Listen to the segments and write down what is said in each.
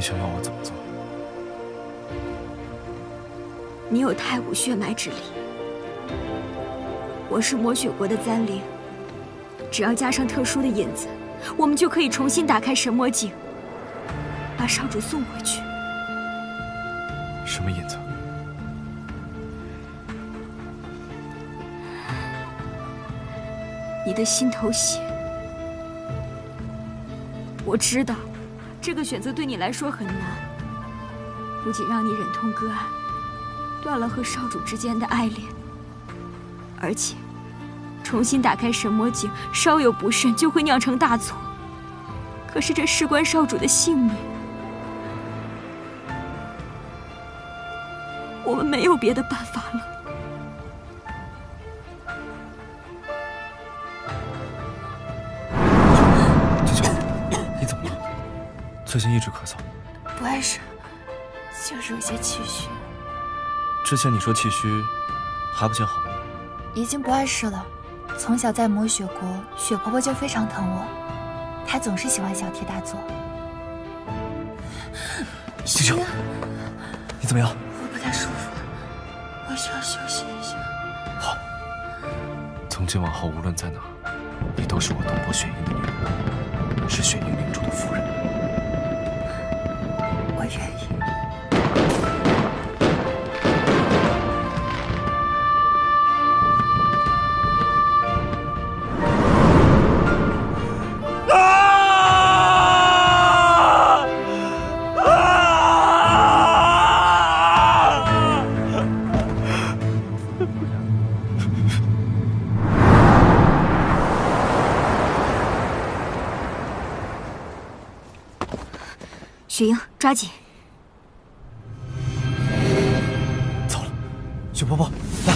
你想要我怎么做？你有太武血脉之力，我是魔血国的簪灵，只要加上特殊的引子，我们就可以重新打开神魔井，把少主送回去。什么引子？你的心头血。我知道，这个选择对你来说很难，不仅让你忍痛割爱。断了和少主之间的爱恋，而且重新打开神魔井，稍有不慎就会酿成大错。可是这事关少主的性命，我们没有别的办法了。最近一直咳嗽。不碍事，就是有些气虚。之前你说气虚，还不见好吗？已经不碍事了。从小在魔雪国，雪婆婆就非常疼我，她总是喜欢小题大做。秋秋，你怎么样？我不太舒服，我需要休息一下。好，从今往后无论在哪，你都是我东伯雪鹰的女人，是雪鹰领主的夫人。雪鹰，抓紧！糟了，雪婆婆，来！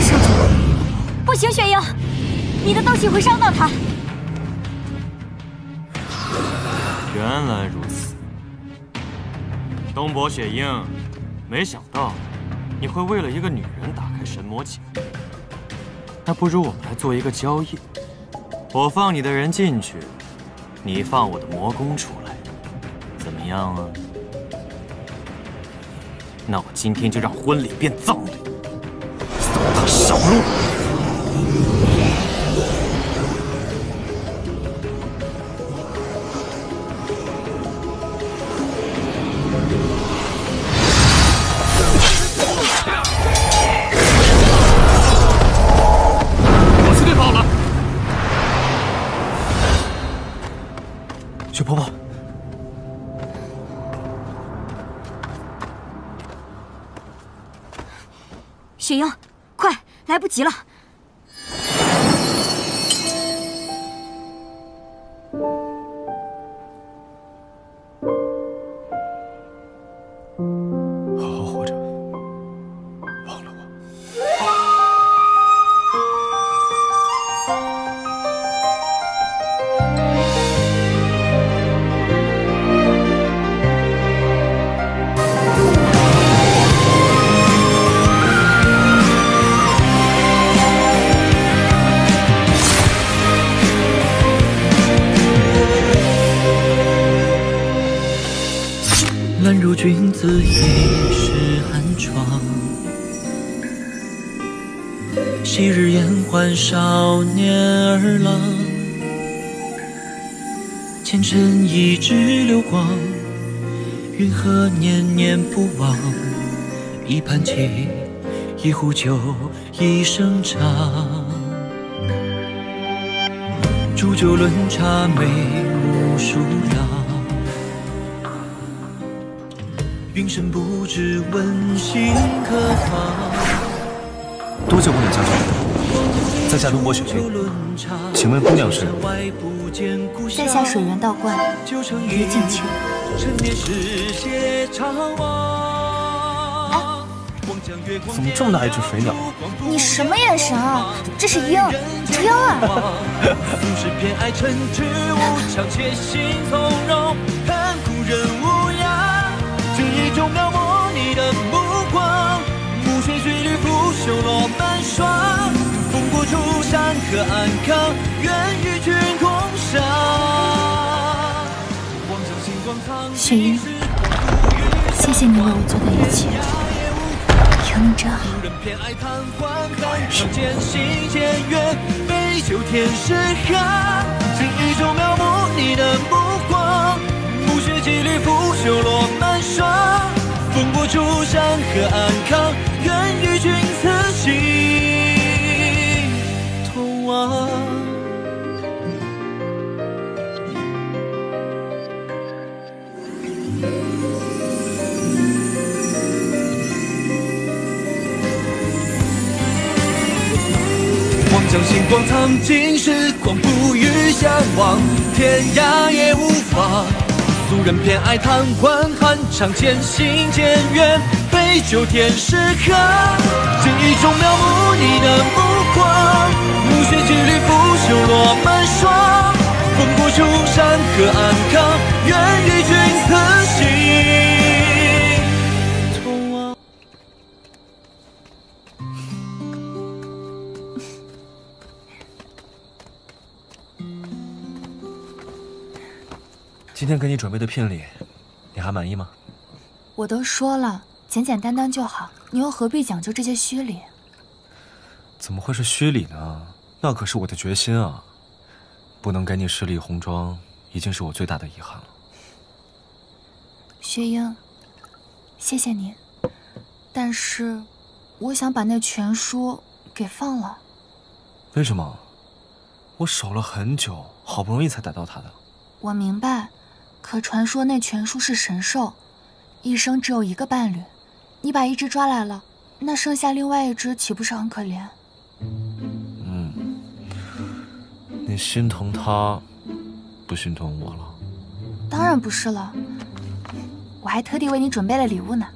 少主，不行，雪鹰，你的斗气会伤到他。原来如此，东伯雪鹰，没想到你会为了一个女人打开神魔井。那不如我们来做一个交易，我放你的人进去，你放我的魔宫出来，怎么样啊？那我今天就让婚礼变葬礼，送他上路！雪鹰，快，来不及了！兰如君子一世寒窗，昔日颜欢少年儿郎，前尘一指流光，云何念念不忘？一盘棋，一壶酒，一声长。煮酒论茶，眉目舒扬。云深不知问心可方。多谢姑娘相救，在下东伯雪鹰，请问姑娘是？在下水源道观于静秋。怎么这么大一只肥鸟？你什么眼神啊？这是鹰，折腰啊！中描摹你的目光，暮雪随绿拂，山和安康，愿与君共赏。望向星光苍雪鹰，谢谢你为我做的一切。有人偏爱贪欢，看人间心渐远，杯酒天使喝，情意中描摹你的目光，暮雪几缕拂袖落满霜，风不住山河安康，愿与君此行同往。望将星光藏进时光，不遇相望，天涯也无妨。俗人偏爱贪欢，寒场渐行渐远，杯酒天时寒。记忆中描摹你的目光，暮雪几缕拂袖落满今天给你准备的聘礼，你还满意吗？我都说了，简简单单就好，你又何必讲究这些虚礼？怎么会是虚礼呢？那可是我的决心啊！不能给你十里红妆，已经是我最大的遗憾了。薛英，谢谢你，但是我想把那全书给放了。为什么？我守了很久，好不容易才逮到他的。我明白，可传说那全书是神兽，一生只有一个伴侣，你把一只抓来了，那剩下另外一只岂不是很可怜？嗯，你心疼他，不心疼我了？当然不是了，我还特地为你准备了礼物呢。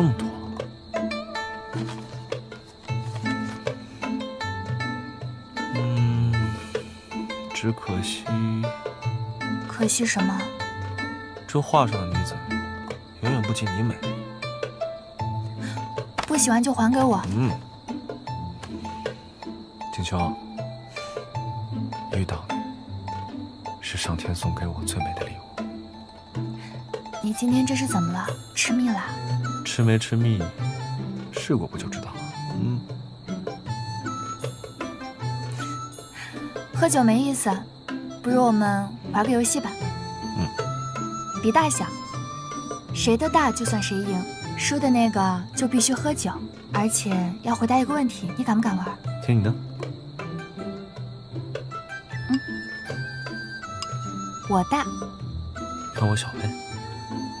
这么多，嗯，只可惜可惜什么？这画上的女子远远不及你美。不喜欢就还给我。嗯，景秋，遇到你是上天送给我最美的礼物。你今天这是怎么了？吃蜜啦？吃没吃蜜，试过不就知道了。嗯，喝酒没意思，不如我们玩个游戏吧。嗯，比大小，谁的大就算谁赢，输的那个就必须喝酒，而且要回答一个问题，你敢不敢玩？听你的。嗯我大，看我小呗。